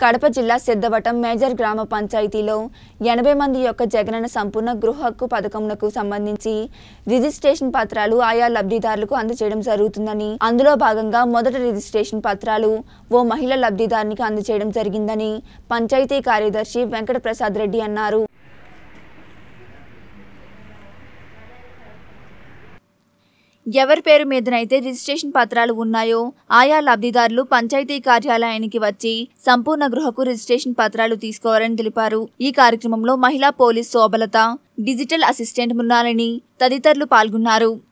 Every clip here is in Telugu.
కడప జిల్లా సిద్ధవటం మేజర్ గ్రామ పంచాయతీలో ఎనభై మంది యొక్క జగనన్న సంపూర్ణ గృహ హక్కు పథకమునకు సంబంధించి రిజిస్ట్రేషన్ పత్రాలు ఆయా లబ్ధిదారులకు అందజేయడం జరుగుతుందని అందులో భాగంగా మొదట రిజిస్ట్రేషన్ పత్రాలు ఓ మహిళ లబ్ధిదారునికి అందజేయడం జరిగిందని పంచాయతీ కార్యదర్శి వెంకట ప్రసాద్ రెడ్డి అన్నారు. ఎవరి పేరు మీదనైతే రిజిస్ట్రేషన్ పత్రాలు ఉన్నాయో ఆయా లబ్ధిదారులు పంచాయతీ కార్యాలయానికి వచ్చి సంపూర్ణ గృహకు రిజిస్ట్రేషన్ పత్రాలు తీసుకోవాలని తెలిపారు. ఈ కార్యక్రమంలో మహిళా police Shobhalatha digital assistant Mrinalini తదితరులు పాల్గొన్నారు.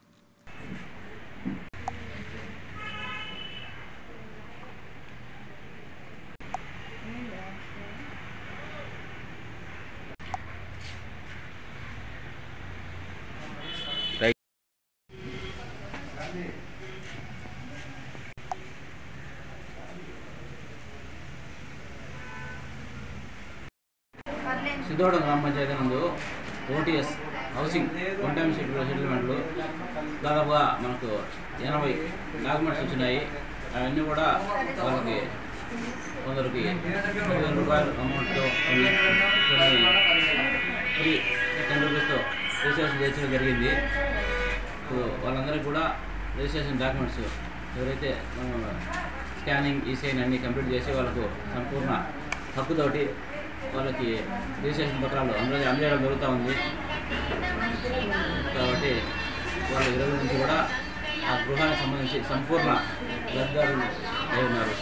సిద్ధోడ గ్రామ పంచాయతీ నందు OTS housing one time settle సెటిల్మెంట్లు దాదాపుగా మనకు ఎనభై డాక్యుమెంట్స్ వచ్చినాయి. అవన్నీ కూడా వాళ్ళకి కొందరికి పదివేల రూపాయలు అమౌంట్తో కొన్ని కొన్ని ఫ్రీ టెన్ రూపీస్తో రిజిస్ట్రేషన్ చేయించడం జరిగింది. ఇప్పుడు వాళ్ళందరికీ కూడా రిజిస్ట్రేషన్ డాక్యుమెంట్స్ ఎవరైతే స్కానింగ్ ఈసైన్ అన్నీ కంప్లీట్ చేసి వాళ్ళకు సంపూర్ణ హక్కుతోటి వాళ్ళకి రిజిస్ట్రేషన్ పత్రాలు అందరూ అందజేయడం జరుగుతూ ఉంది. కాబట్టి వాళ్ళు ఇరవై నుంచి కూడా ఆ గృహానికి సంబంధించి సంపూర్ణ లబ్ధిదారులు అయి ఉన్నారు.